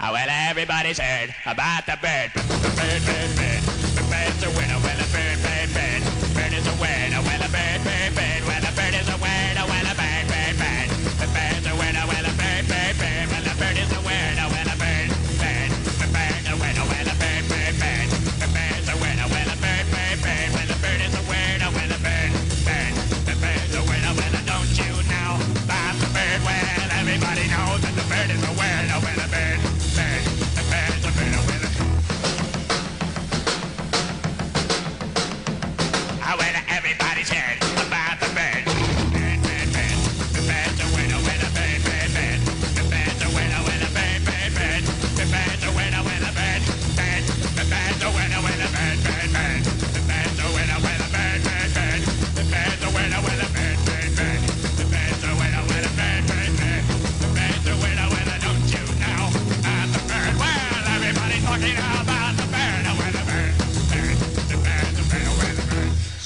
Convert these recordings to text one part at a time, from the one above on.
Oh, well, everybody's heard about the bird. The bird, bird, bird. The bird's a winner. Well, a bird, bird, bird. Bird is a winner. Well, a bird, bird, bird. Well, a bird is a winner. Well, a bird, bird, bird. The bird's a winner. Well, a bird, bird, bird. Well, a bird is a winner. Well, a bird, bird. The bird's a winner. Well, a bird, bird, bird. The bird's a winner. Well, a bird, bird, bird. Well, a bird is a winner. Well, a bird, bird. The bird's a winner. Well, don't you know that the bird? Well, everybody knows that the bird is a winner. Well, a bird.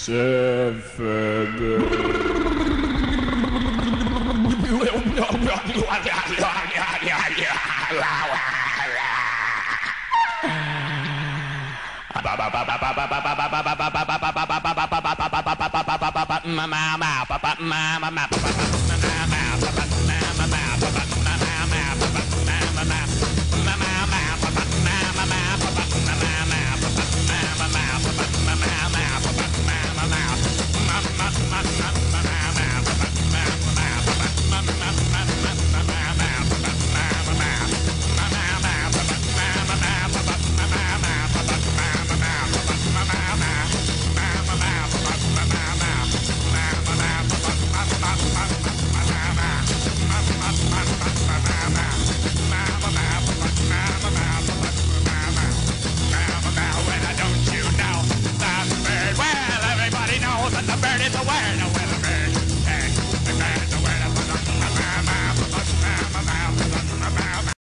Bird is a winner.